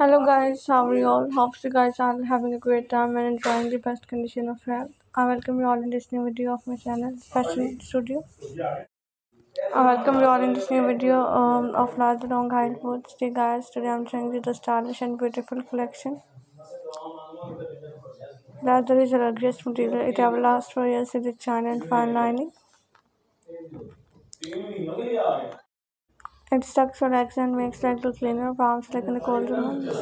Hello guys, how are you all? Hope you guys are having a great time and enjoying the best condition of health. I welcome you all in this new video of my channel, Fashion Studio. I welcome you all in this new video um, of Large Long High Foods. Today guys, today I'm showing you the stylish and beautiful collection. Leather is a luxurious material. It will last for years with its shine and fine lining. It sucks your legs and makes look cleaner, palms like in the colder months.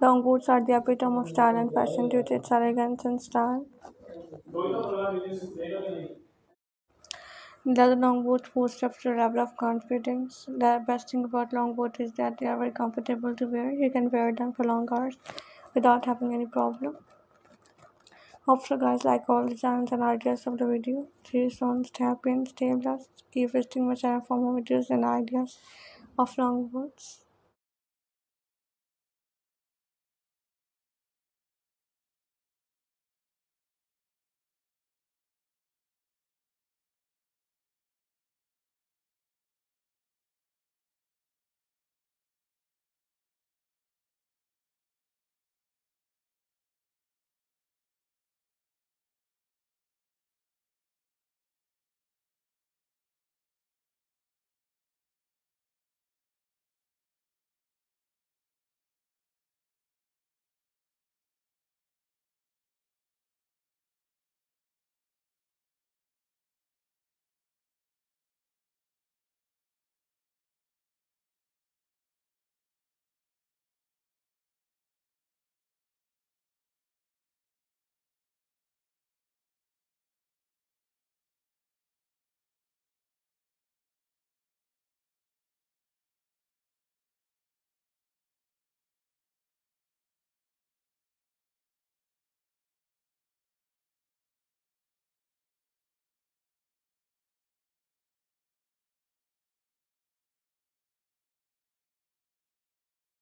Long boots are the epitome of style and fashion due to its elegance and style. The long boots boost up to a level of confidence. The best thing about long boots is that they are very comfortable to wear. You can wear them for long hours without having any problem. Hope so guys like all the designs and ideas of the video. And stay blessed. Keep visiting my channel for more videos and ideas of long boots.